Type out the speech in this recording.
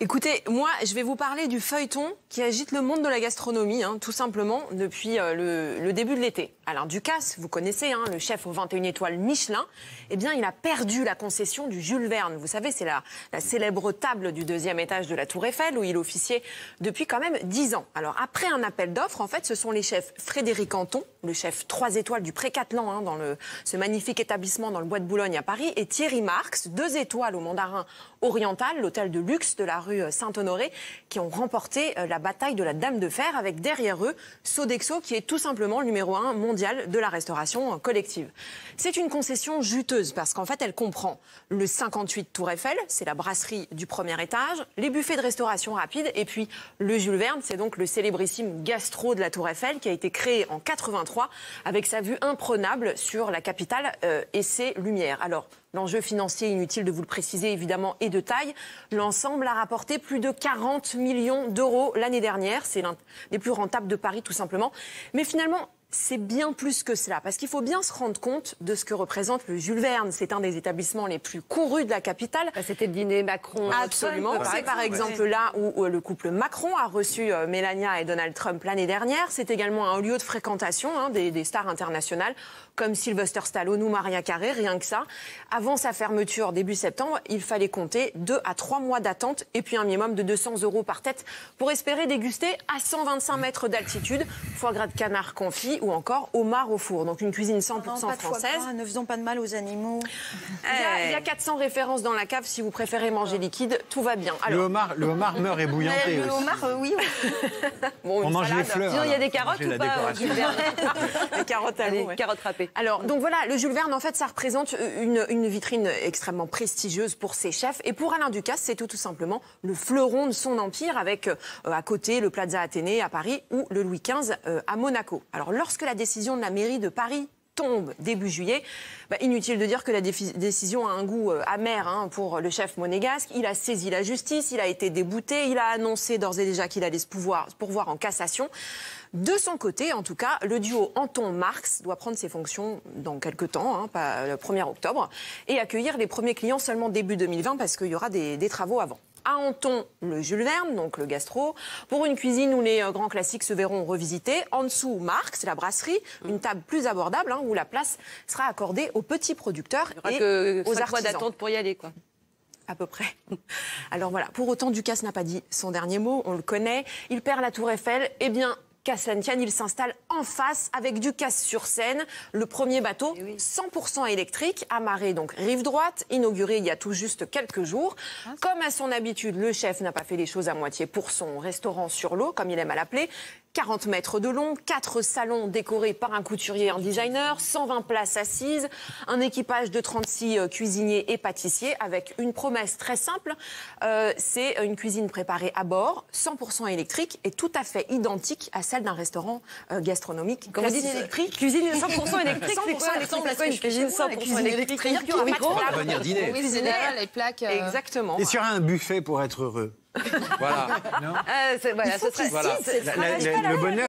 Écoutez, moi, je vais vous parler du feuilleton qui agite le monde de la gastronomie, hein, tout simplement, depuis euh, le, début de l'été. Alain Ducasse, vous connaissez, hein, le chef aux 21 étoiles Michelin, eh bien, il a perdu la concession du Jules Verne. Vous savez, c'est la, célèbre table du deuxième étage de la Tour Eiffel où il officiait depuis quand même 10 ans. Alors, après un appel d'offres, en fait, ce sont les chefs Frédéric Anton, le chef 3 étoiles du Précatelan, hein, dans ce magnifique établissement dans le Bois de Boulogne à Paris, et Thierry Marx, deux étoiles au Mandarin Oriental, l'hôtel de luxe de la rue Saint-Honoré, qui ont remporté euh, la bataille de la Dame de Fer avec derrière eux Sodexo, qui est tout simplement le numéro un mondial de la restauration euh, collective. C'est une concession juteuse parce qu'en fait, elle comprend le 58 Tour Eiffel, c'est la brasserie du premier étage, les buffets de restauration rapide, et puis le Jules Verne, c'est donc le célébrissime gastro de la Tour Eiffel qui a été créé en 83 avec sa vue imprenable sur la capitale euh, et ses lumières. Alors, L'enjeu financier, inutile de vous le préciser évidemment, est de taille. L'ensemble a rapporté plus de 40 millions d'euros l'année dernière. C'est l'un des plus rentables de Paris tout simplement. Mais finalement, c'est bien plus que cela, parce qu'il faut bien se rendre compte de ce que représente le Jules Verne. C'est un des établissements les plus courus de la capitale. Bah, c'était le dîner Macron. Absolument. C'est par exemple là où le couple Macron a reçu euh, Melania et Donald Trump l'année dernière. C'est également un lieu de fréquentation hein, des, des, stars internationales comme Sylvester Stallone ou Maria Carré, rien que ça. Avant sa fermeture début septembre, il fallait compter deux à trois mois d'attente et puis un minimum de 200 euros par tête pour espérer déguster à 125 mètres d'altitude foie gras de canard confit ou encore homard au four. Donc une cuisine 100% Non, pas de foie française. gras, ne faisons pas de mal aux animaux. Il y, a, il y a 400 références dans la cave. Si vous préférez manger liquide, tout va bien. Le homard, le homard meurt ébouillanté. le aussi. homard, euh, oui. bon, On mange les salade. fleurs. Sinon, il y a des carottes ou pas. Jules Verne Les carottes à l'eau, ouais. carottes râpées. Alors, donc voilà, le Jules Verne, en fait, ça représente une, une vitrine extrêmement prestigieuse pour ses chefs. Et pour Alain Ducasse, c'est tout, tout simplement le fleuron de son empire, avec euh, à côté le Plaza Athénée à Paris ou le Louis XV euh, à Monaco. Alors, lorsque la décision de la mairie de Paris tombe début juillet, bah, inutile de dire que la décision a un goût euh, amer hein, pour le chef monégasque. Il a saisi la justice, il a été débouté, il a annoncé d'ores et déjà qu'il allait se pouvoir, pourvoir en cassation. De son côté, en tout cas, le duo Anton-Marx doit prendre ses fonctions dans quelques temps, hein, le 1er octobre, et accueillir les premiers clients seulement début 2020 parce qu'il y aura des travaux avant. À Anton, le Jules Verne, donc le gastro, pour une cuisine où les euh, grands classiques se verront revisités. En dessous, Marx, la brasserie, une table plus abordable hein, où la place sera accordée aux petits producteurs Il y aura et que aux artisans d'attente pour y aller, quoi. à peu près. Alors voilà, pour autant, Ducasse n'a pas dit son dernier mot, on le connaît. Il perd la Tour Eiffel. Eh bien, qu'à il s'installe en face avec Ducasse sur scène, le premier bateau 100% électrique, amarré donc rive droite, inauguré il y a tout juste quelques jours. Comme à son habitude, le chef n'a pas fait les choses à moitié pour son restaurant sur l'eau, comme il aime à l'appeler. 40 mètres de long, 4 salons décorés par un couturier et un designer, 120 places assises, un équipage de 36 euh, cuisiniers et pâtissiers avec une promesse très simple. Euh, c'est une cuisine préparée à bord, 100% électrique et tout à fait identique à celle d'un restaurant euh, gastronomique. Quand vous dites électrique, cuisine 100% électrique, c'est quoi, 100% c'est quoi une cuisine 100% électrique venir dîner. Oui, c'est derrière les plaques. euh, Exactement. Et sur un buffet pour être heureux. Voilà. Non Euh, c'est- voilà, ce serait- Voilà. si, c'est- La- c'est- la- c'est la- pas la le règle. bonheur,